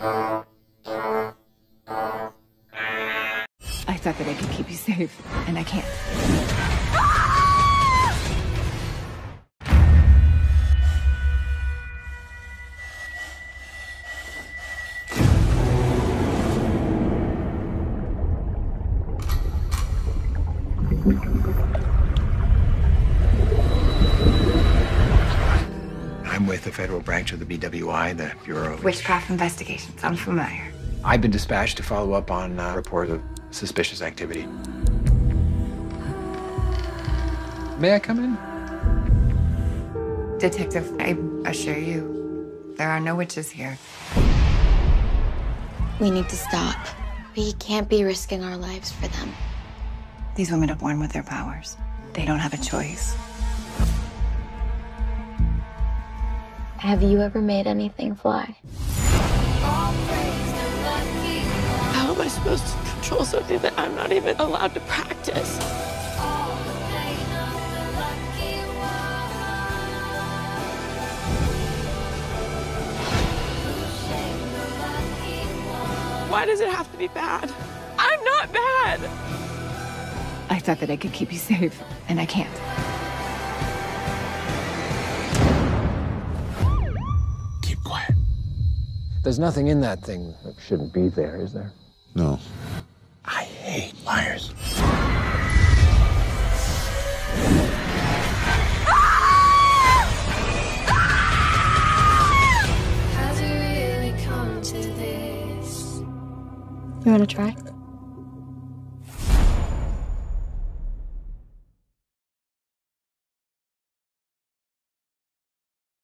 I thought that I could keep you safe, and I can't. I'm with the federal branch of the BWI, the Bureau of Witchcraft investigations. I'm familiar. I've been dispatched to follow up on uh, reports of suspicious activity. May I come in? Detective, I assure you, there are no witches here. We need to stop. We can't be risking our lives for them. These women are born with their powers. They don't have a choice. Have you ever made anything fly? How am I supposed to control something that I'm not even allowed to practice? Why does it have to be bad? I'm not bad. I thought that I could keep you safe, and I can't. There's nothing in that thing that shouldn't be there, is there? No. I hate liars. Ah! Ah! You want to try?